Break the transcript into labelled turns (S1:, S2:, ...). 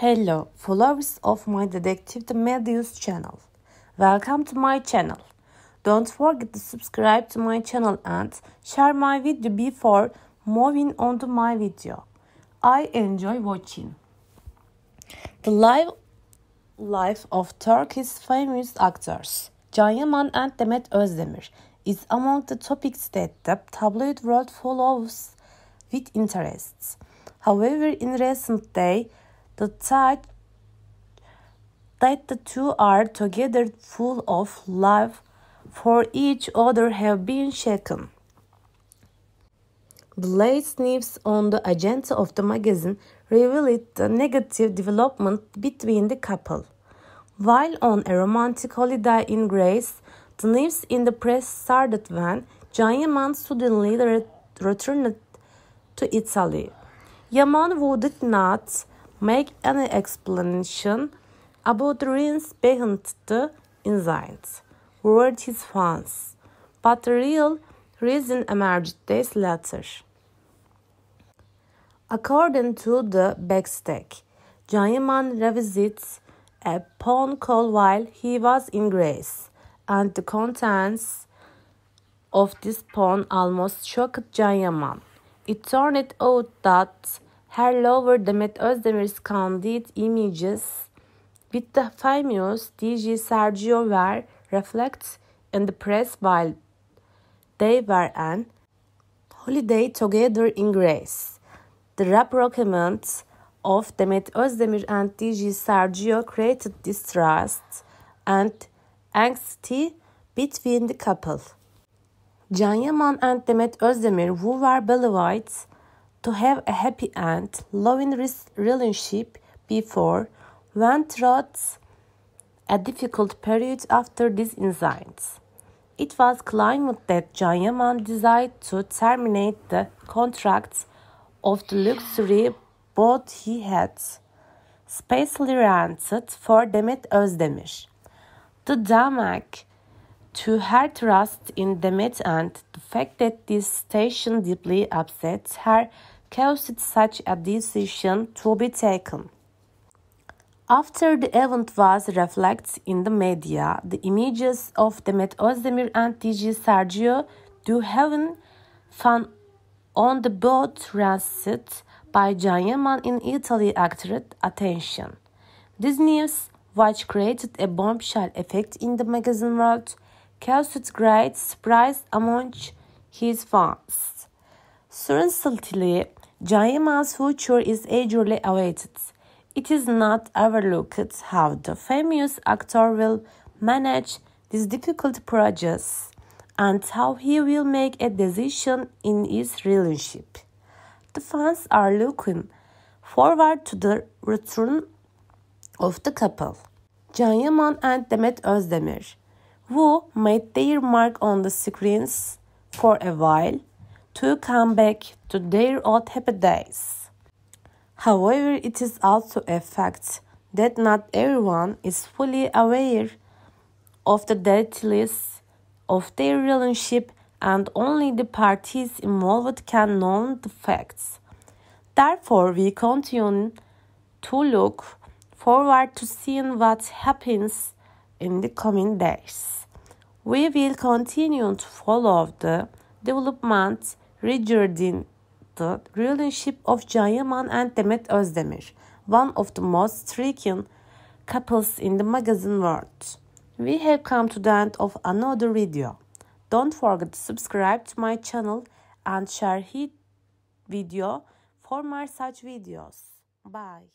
S1: Hello, followers of my Detective the Medios channel. Welcome to my channel. Don't forget to subscribe to my channel and share my video before moving on to my video. I enjoy watching. The live life of Turkey's famous actors Can Yaman and Demet Özdemir is among the topics that the tabloid world follows with interest. However, in recent days, the thought that the two are together full of love for each other have been shaken. The latest news on the agenda of the magazine revealed the negative development between the couple. While on a romantic holiday in Greece, the news in the press started when Can Yaman suddenly returned to Italy. Yaman would not make any explanation about the reasons behind the incident, wrote his fans, but the real reason emerged days later. According to the backstage, Can Yaman revisits a phone call while he was in Greece, and the contents of this phone almost shocked Can Yaman. It turned out that her lover Demet Özdemir's candid images with the famous DJ Sergio were reflected in the press while they were on holiday together in Greece. The rapprochement of Demet Özdemir and DJ Sergio created distrust and anxiety between the couple. Can Yaman and Demet Özdemir, who were believed to have a happy end, loving relationship before, went through a difficult period after these incident. It was claimed that Can Yaman decided to terminate the contract of the luxury boat he had specially rented for Demet Özdemir. The damage to her trust in Demet and the fact that this station deeply upset her caused such a decision to be taken. After the event was reflected in the media, the images of Demet Özdemir and DJ Sergio do having fun on the boat rancid by Can Yaman in Italy attracted attention. This news, which created a bombshell effect in the magazine world, caused great surprise among his fans. Certainly, Yaman's future is eagerly awaited. It is not overlooked how the famous actor will manage this difficult process and how he will make a decision in his relationship. The fans are looking forward to the return of the couple. Can Yaman and Demet Özdemir who made their mark on the screens for a while, to come back to their old happy days. However, it is also a fact that not everyone is fully aware of the details of their relationship and only the parties involved can know the facts. Therefore, we continue to look forward to seeing what happens in the coming days. We will continue to follow the developments regarding the relationship of Can Yaman and Demet Özdemir, one of the most striking couples in the magazine world. We have come to the end of another video. Don't forget to subscribe to my channel and share hit video for more such videos. Bye.